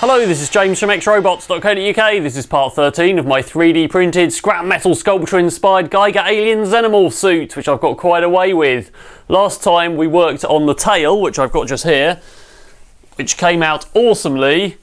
Hello, this is James from xrobots.co.uk. This is part 13 of my 3D printed scrap metal sculpture inspired Giger Alien Xenomorph suit, which I've got quite a way with. Last time we worked on the tail, which I've got just here, which came out awesomely.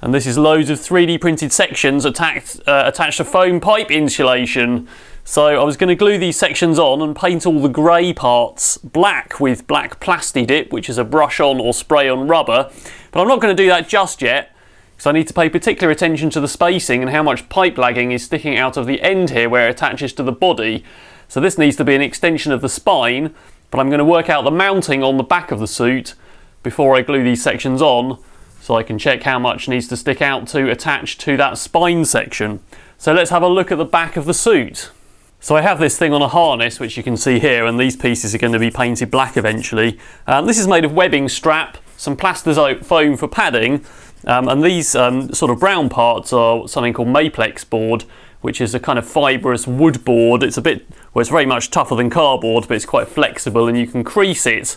And this is loads of 3D printed sections attacked, uh, attached to foam pipe insulation. So I was going to glue these sections on and paint all the grey parts black with black plasti dip, which is a brush on or spray on rubber. But I'm not going to do that just yet. So I need to pay particular attention to the spacing and how much pipe lagging is sticking out of the end here where it attaches to the body. So this needs to be an extension of the spine, but I'm going to work out the mounting on the back of the suit before I glue these sections on so I can check how much needs to stick out to attach to that spine section. So let's have a look at the back of the suit. So I have this thing on a harness which you can see here and these pieces are going to be painted black eventually. Um, this is made of webbing strap, some Plastazote foam for padding um, and these um, sort of brown parts are something called Maplex board, which is a kind of fibrous wood board. It's a bit, well, it's very much tougher than cardboard, but it's quite flexible and you can crease it.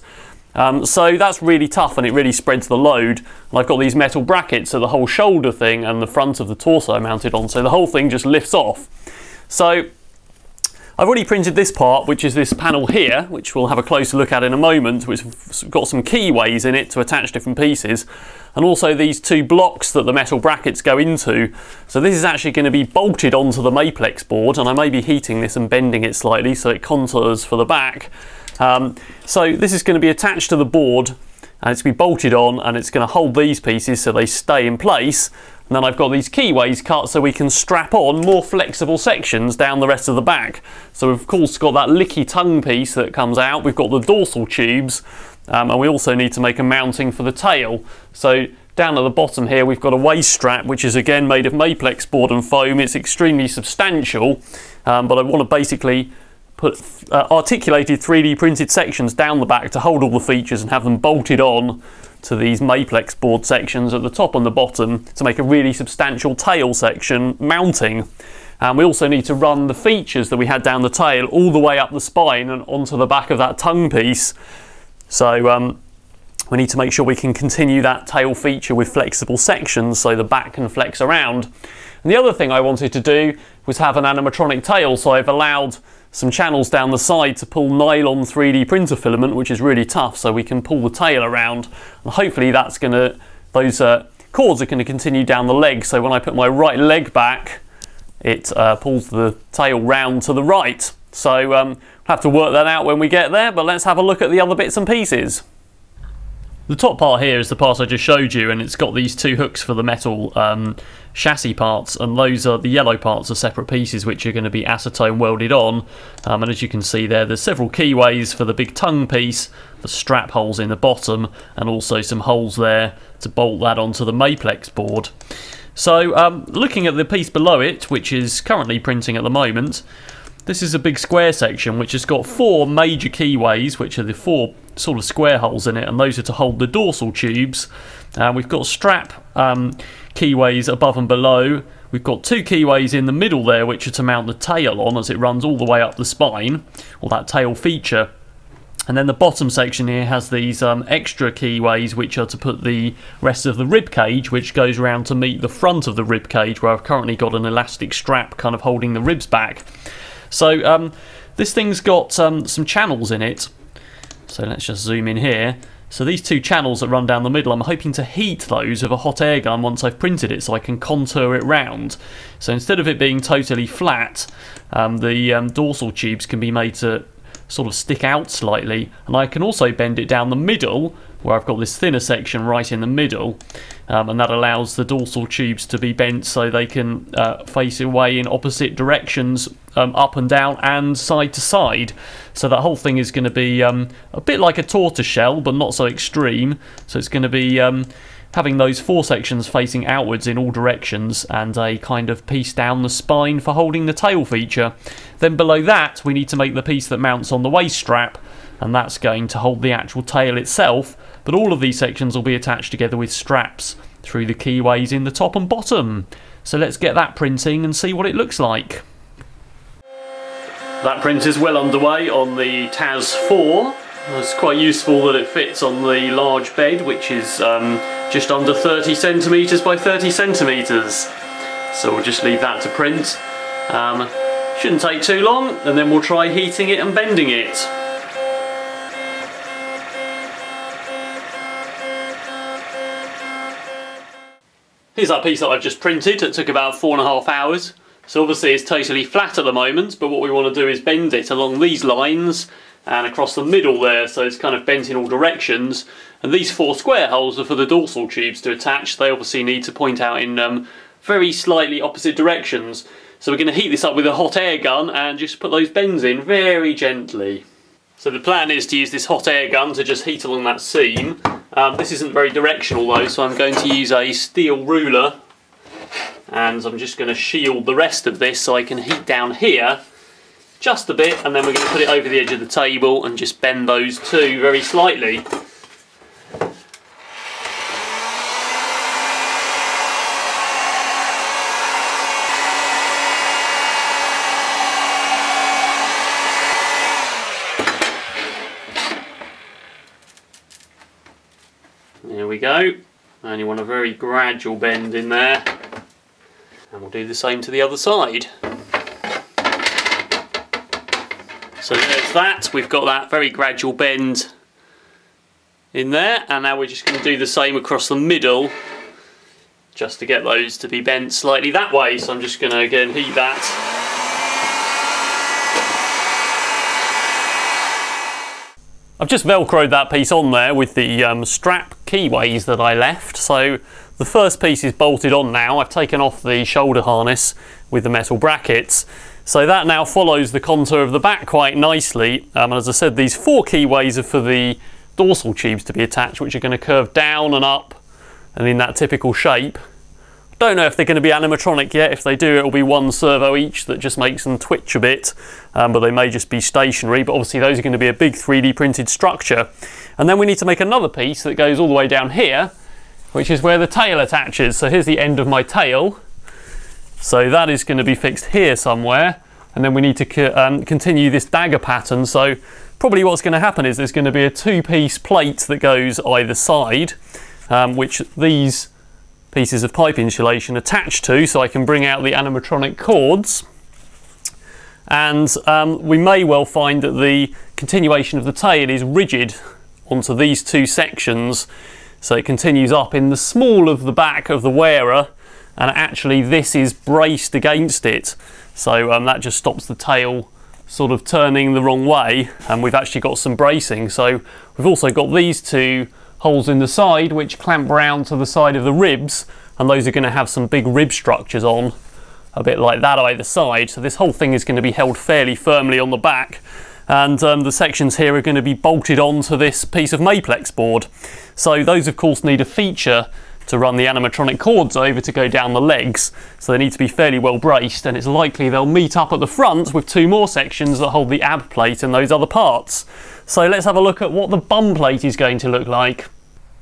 Um, so that's really tough and it really spreads the load. And I've got these metal brackets, so the whole shoulder thing and the front of the torso mounted on, so the whole thing just lifts off. So I've already printed this part, which is this panel here, which we'll have a closer look at in a moment, which has got some keyways in it to attach different pieces, and also these two blocks that the metal brackets go into. So this is actually going to be bolted onto the Maplex board, and I may be heating this and bending it slightly so it contours for the back. Um, so this is going to be attached to the board, and it's going to be bolted on, and it's going to hold these pieces so they stay in place. And then I've got these keyways cut so we can strap on more flexible sections down the rest of the back. So we've of course got that licky tongue piece that comes out, we've got the dorsal tubes, um, and we also need to make a mounting for the tail. So down at the bottom here we've got a waist strap which is again made of Maplex board and foam. It's extremely substantial, um, but I want to basically put uh, articulated 3D printed sections down the back to hold all the features and have them bolted on to these Maplex board sections at the top and the bottom to make a really substantial tail section mounting. And we also need to run the features that we had down the tail all the way up the spine and onto the back of that tongue piece. So um, we need to make sure we can continue that tail feature with flexible sections so the back can flex around. And the other thing I wanted to do was have an animatronic tail, so I've allowed some channels down the side to pull nylon 3D printer filament, which is really tough, so we can pull the tail around. And hopefully that's going to, those uh, cords are going to continue down the leg, so when I put my right leg back, it uh, pulls the tail round to the right. So um, we'll have to work that out when we get there, but let's have a look at the other bits and pieces. The top part here is the part I just showed you, and it's got these two hooks for the metal um, chassis parts, and those are the yellow parts are separate pieces which are going to be acetone welded on. Um, and as you can see there, there's several keyways for the big tongue piece, the strap holes in the bottom, and also some holes there to bolt that onto the Maplex board. So, um, looking at the piece below it, which is currently printing at the moment, this is a big square section which has got four major keyways, which are the four sort of square holes in it, and those are to hold the dorsal tubes. Uh, we've got strap um, keyways above and below. We've got two keyways in the middle there, which are to mount the tail on as it runs all the way up the spine, or that tail feature. And then the bottom section here has these um, extra keyways which are to put the rest of the rib cage which goes around to meet the front of the rib cage where I've currently got an elastic strap kind of holding the ribs back. So um, this thing's got um, some channels in it. So let's just zoom in here. So these two channels that run down the middle, I'm hoping to heat those with a hot air gun once I've printed it so I can contour it round. So instead of it being totally flat, um, the um, dorsal tubes can be made to sort of stick out slightly and I can also bend it down the middle where I've got this thinner section right in the middle um, and that allows the dorsal tubes to be bent so they can uh, face away in opposite directions um, up and down and side to side so that whole thing is going to be um, a bit like a tortoise shell but not so extreme so it's going to be um, having those four sections facing outwards in all directions and a kind of piece down the spine for holding the tail feature. Then below that we need to make the piece that mounts on the waist strap and that's going to hold the actual tail itself but all of these sections will be attached together with straps through the keyways in the top and bottom. So let's get that printing and see what it looks like. That print is well underway on the TAZ 4 it's quite useful that it fits on the large bed, which is um, just under 30 centimetres by 30 centimetres. So we'll just leave that to print. Um, shouldn't take too long and then we'll try heating it and bending it. Here's that piece that I've just printed. It took about four and a half hours. So obviously it's totally flat at the moment, but what we want to do is bend it along these lines and across the middle there, so it's kind of bent in all directions. And these four square holes are for the dorsal tubes to attach. They obviously need to point out in um, very slightly opposite directions. So we're going to heat this up with a hot air gun and just put those bends in very gently. So the plan is to use this hot air gun to just heat along that seam. Um, this isn't very directional though, so I'm going to use a steel ruler and I'm just going to shield the rest of this so I can heat down here just a bit and then we're going to put it over the edge of the table and just bend those two very slightly. There we go. And you want a very gradual bend in there. And we'll do the same to the other side. So there's that, we've got that very gradual bend in there and now we're just going to do the same across the middle just to get those to be bent slightly that way so I'm just going to again heat that I've just velcroed that piece on there with the um, strap keyways that I left so the first piece is bolted on now I've taken off the shoulder harness with the metal brackets so that now follows the contour of the back quite nicely. Um, and as I said, these four keyways are for the dorsal tubes to be attached, which are going to curve down and up and in that typical shape. Don't know if they're going to be animatronic yet. If they do, it'll be one servo each that just makes them twitch a bit, um, but they may just be stationary. But obviously, those are going to be a big 3D printed structure. And then we need to make another piece that goes all the way down here, which is where the tail attaches. So here's the end of my tail. So that is going to be fixed here somewhere. And then we need to um, continue this dagger pattern. So probably what's going to happen is there's going to be a two-piece plate that goes either side, um, which these pieces of pipe insulation attached to, so I can bring out the animatronic cords. And um, we may well find that the continuation of the tail is rigid onto these two sections. So it continues up in the small of the back of the wearer and actually this is braced against it so um, that just stops the tail sort of turning the wrong way and we've actually got some bracing so we've also got these two holes in the side which clamp round to the side of the ribs and those are going to have some big rib structures on a bit like that either side so this whole thing is going to be held fairly firmly on the back and um, the sections here are going to be bolted onto this piece of Maplex board so those of course need a feature to run the animatronic cords over to go down the legs. So they need to be fairly well braced and it's likely they'll meet up at the front with two more sections that hold the ab plate and those other parts. So let's have a look at what the bum plate is going to look like.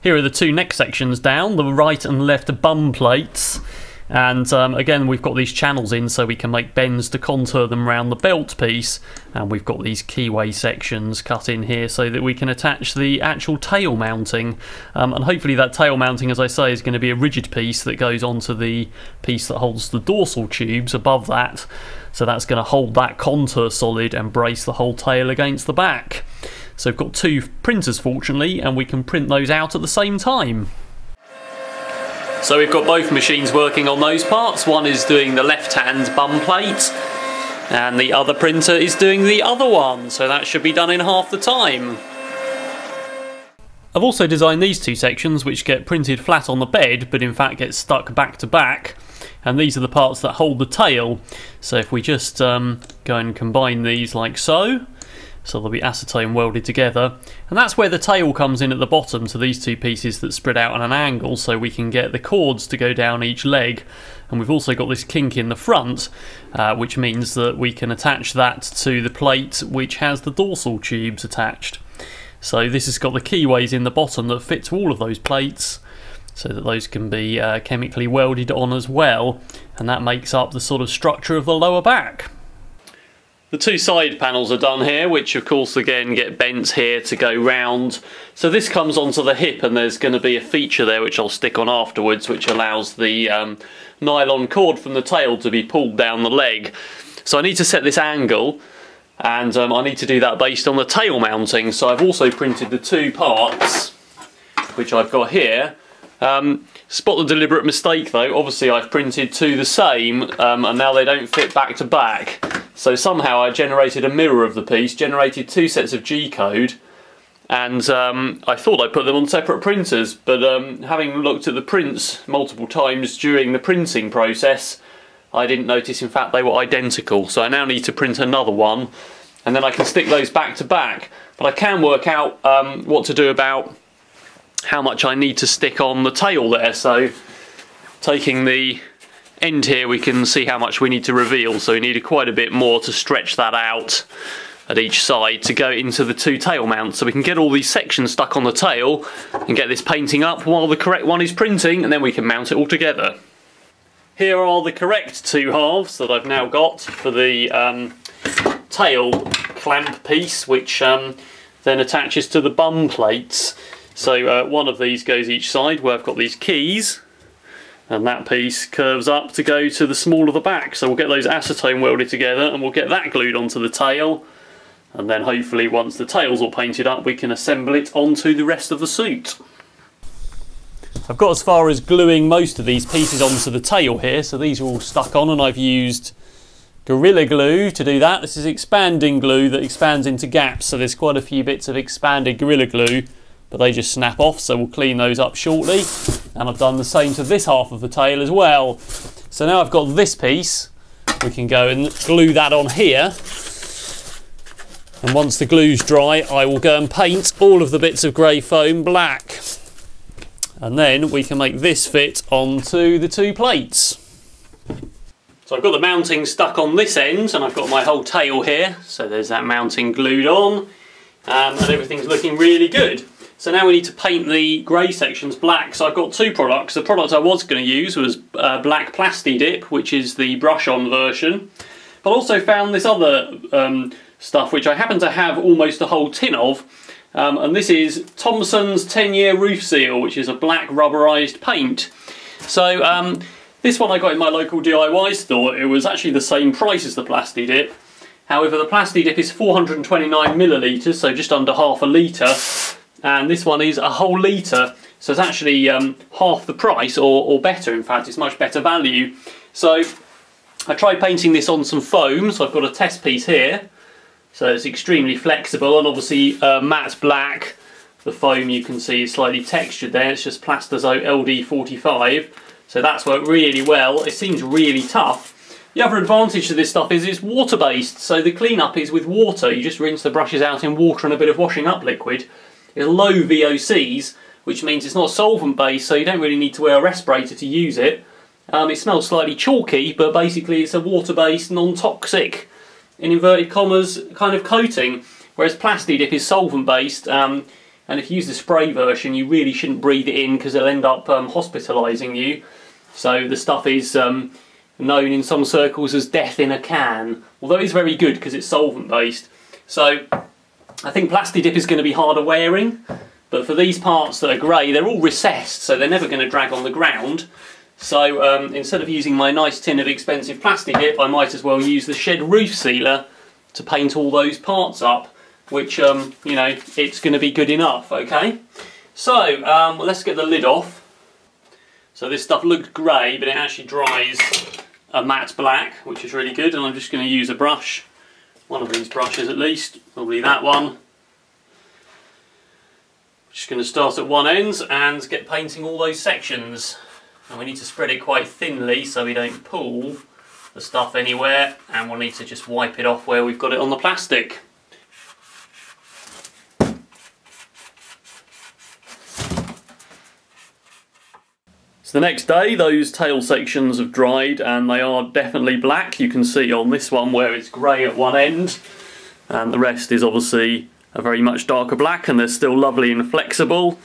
Here are the two neck sections down, the right and left bum plates. And um, again, we've got these channels in so we can make bends to contour them around the belt piece. And we've got these keyway sections cut in here so that we can attach the actual tail mounting. Um, and hopefully that tail mounting, as I say, is going to be a rigid piece that goes onto the piece that holds the dorsal tubes above that. So that's going to hold that contour solid and brace the whole tail against the back. So we've got two printers fortunately and we can print those out at the same time. So we've got both machines working on those parts. One is doing the left hand bum plate and the other printer is doing the other one. So that should be done in half the time. I've also designed these two sections which get printed flat on the bed but in fact get stuck back to back and these are the parts that hold the tail so if we just um, go and combine these like so so they'll be acetone welded together. And that's where the tail comes in at the bottom to these two pieces that spread out on an angle so we can get the cords to go down each leg. And we've also got this kink in the front uh, which means that we can attach that to the plate which has the dorsal tubes attached. So this has got the keyways in the bottom that fit to all of those plates so that those can be uh, chemically welded on as well. And that makes up the sort of structure of the lower back The two side panels are done here, which of course again get bent here to go round. So this comes onto the hip and there's going to be a feature there which I'll stick on afterwards which allows the um, nylon cord from the tail to be pulled down the leg. So I need to set this angle and um, I need to do that based on the tail mounting. So I've also printed the two parts which I've got here. Um, spot the deliberate mistake though, obviously I've printed two the same um, and now they don't fit back to back. So somehow I generated a mirror of the piece, generated two sets of G-code, and um, I thought I put them on separate printers, but um, having looked at the prints multiple times during the printing process, I didn't notice in fact they were identical. So I now need to print another one, and then I can stick those back to back. But I can work out um, what to do about how much I need to stick on the tail there. So taking the end here we can see how much we need to reveal so we need quite a bit more to stretch that out at each side to go into the two tail mounts so we can get all these sections stuck on the tail and get this painting up while the correct one is printing and then we can mount it all together. Here are the correct two halves that I've now got for the um, tail clamp piece which um, then attaches to the bum plates. So uh, one of these goes each side where I've got these keys and that piece curves up to go to the small of the back. So we'll get those acetone welded together and we'll get that glued onto the tail. And then hopefully once the tail's all painted up we can assemble it onto the rest of the suit. I've got as far as gluing most of these pieces onto the tail here. So these are all stuck on and I've used Gorilla Glue to do that. This is expanding glue that expands into gaps. So there's quite a few bits of expanded Gorilla Glue but they just snap off. So we'll clean those up shortly and I've done the same to this half of the tail as well. So now I've got this piece we can go and glue that on here. And once the glue's dry I will go and paint all of the bits of grey foam black. And then we can make this fit onto the two plates. So I've got the mounting stuck on this end and I've got my whole tail here. So there's that mounting glued on um, and everything's looking really good so now we need to paint the grey sections black. So I've got two products. The product I was going to use was uh, Black Plasti Dip, which is the brush-on version. But I also found this other um, stuff, which I happen to have almost a whole tin of. Um, and this is Thompson's 10-year roof seal, which is a black rubberized paint. So um, this one I got in my local DIY store. It was actually the same price as the Plasti Dip. However, the Plasti Dip is 429 millilitres, so just under half a litre and this one is a whole litre. So it's actually um, half the price or, or better in fact. It's much better value. So I tried painting this on some foam. So I've got a test piece here. So it's extremely flexible. And obviously uh, matte black. The foam you can see is slightly textured there. It's just Plastazote LD45 so that's worked really well. It seems really tough. The other advantage to this stuff is it's water based so the cleanup is with water. You just rinse the brushes out in water and a bit of washing up liquid low VOCs, which means it's not solvent based, so you don't really need to wear a respirator to use it. Um, it smells slightly chalky, but basically it's a water-based, non-toxic, in inverted commas, kind of coating. Whereas Plasti Dip is solvent-based, um, and if you use the spray version, you really shouldn't breathe it in because it'll end up um, hospitalising you. So the stuff is um, known in some circles as death in a can, although it's very good because it's solvent-based. So I think Plasti Dip is going to be harder wearing, but for these parts that are grey, they're all recessed, so they're never going to drag on the ground. So um, instead of using my nice tin of expensive Plasti Dip, I might as well use the shed roof sealer to paint all those parts up, which, um, you know, it's going to be good enough, okay? So, um, let's get the lid off. So this stuff looks grey, but it actually dries a matte black, which is really good, and I'm just going to use a brush one of these brushes at least, probably that one. Just going to start at one end and get painting all those sections. And we need to spread it quite thinly so we don't pull the stuff anywhere and we'll need to just wipe it off where we've got it on the plastic. So the next day those tail sections have dried and they are definitely black. You can see on this one where it's grey at one end and the rest is obviously a very much darker black and they're still lovely and flexible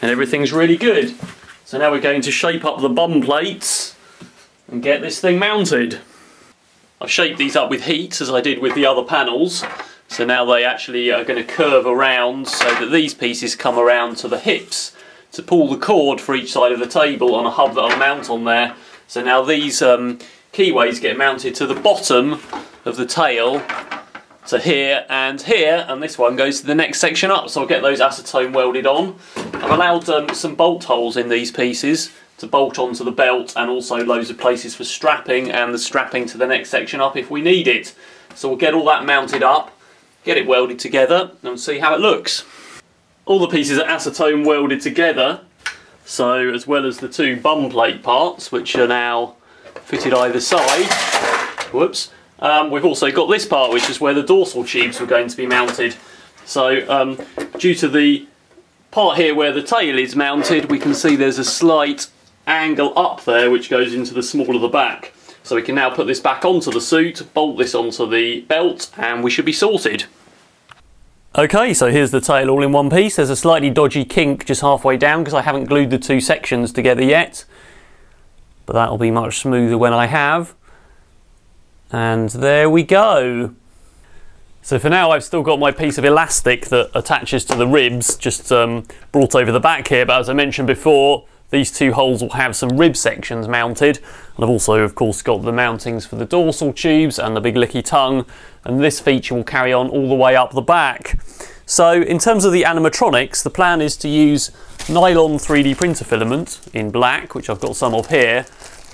and everything's really good. So now we're going to shape up the bum plates and get this thing mounted. I've shaped these up with heat as I did with the other panels. So now they actually are going to curve around so that these pieces come around to the hips to pull the cord for each side of the table on a hub that I'll mount on there. So now these um, keyways get mounted to the bottom of the tail to here and here and this one goes to the next section up so I'll get those acetone welded on. I've allowed um, some bolt holes in these pieces to bolt onto the belt and also loads of places for strapping and the strapping to the next section up if we need it. So we'll get all that mounted up, get it welded together and see how it looks. All the pieces are acetone welded together so as well as the two bum plate parts which are now fitted either side, whoops, um, we've also got this part which is where the dorsal tubes were going to be mounted. So um, due to the part here where the tail is mounted we can see there's a slight angle up there which goes into the small of the back. So we can now put this back onto the suit, bolt this onto the belt and we should be sorted. Okay, so here's the tail all in one piece. There's a slightly dodgy kink just halfway down because I haven't glued the two sections together yet. But that'll be much smoother when I have. And there we go. So for now I've still got my piece of elastic that attaches to the ribs just um, brought over the back here but as I mentioned before these two holes will have some rib sections mounted and I've also of course got the mountings for the dorsal tubes and the big licky tongue and this feature will carry on all the way up the back. So in terms of the animatronics the plan is to use nylon 3D printer filament in black which I've got some of here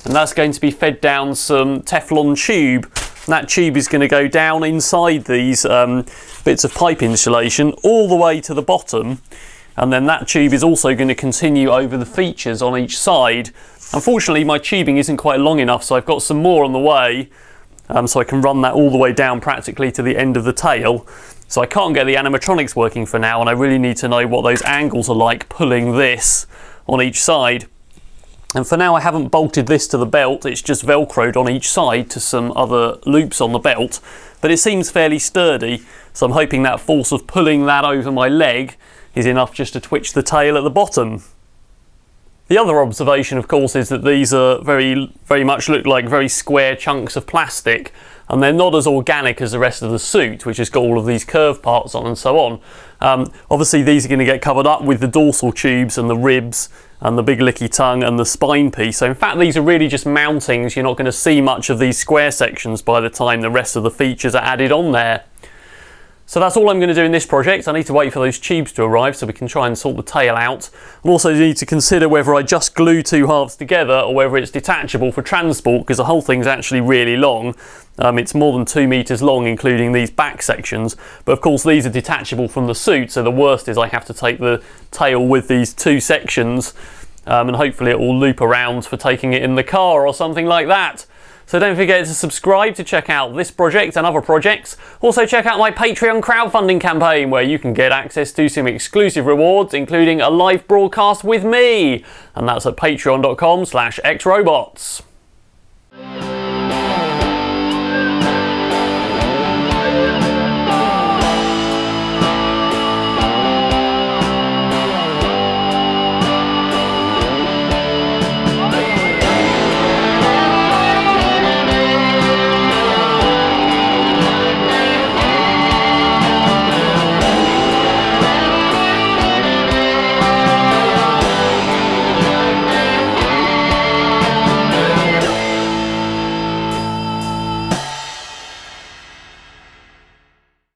and that's going to be fed down some Teflon tube. And that tube is going to go down inside these um, bits of pipe insulation all the way to the bottom and then that tube is also going to continue over the features on each side. Unfortunately my tubing isn't quite long enough so I've got some more on the way um, so I can run that all the way down practically to the end of the tail. So I can't get the animatronics working for now and I really need to know what those angles are like pulling this on each side. And for now I haven't bolted this to the belt, it's just velcroed on each side to some other loops on the belt, but it seems fairly sturdy, so I'm hoping that force of pulling that over my leg is enough just to twitch the tail at the bottom. The other observation of course is that these are very, very much look like very square chunks of plastic and they're not as organic as the rest of the suit which has got all of these curved parts on and so on. Um, obviously these are going to get covered up with the dorsal tubes and the ribs and the big licky tongue and the spine piece. So in fact these are really just mountings. You're not going to see much of these square sections by the time the rest of the features are added on there. So that's all I'm going to do in this project. I need to wait for those tubes to arrive so we can try and sort the tail out. I also need to consider whether I just glue two halves together or whether it's detachable for transport because the whole thing's actually really long. Um, it's more than two meters long including these back sections but of course these are detachable from the suit so the worst is I have to take the tail with these two sections um, and hopefully it will loop around for taking it in the car or something like that. So don't forget to subscribe to check out this project and other projects. Also check out my Patreon crowdfunding campaign where you can get access to some exclusive rewards including a live broadcast with me. And that's at patreon.com slash xrobots.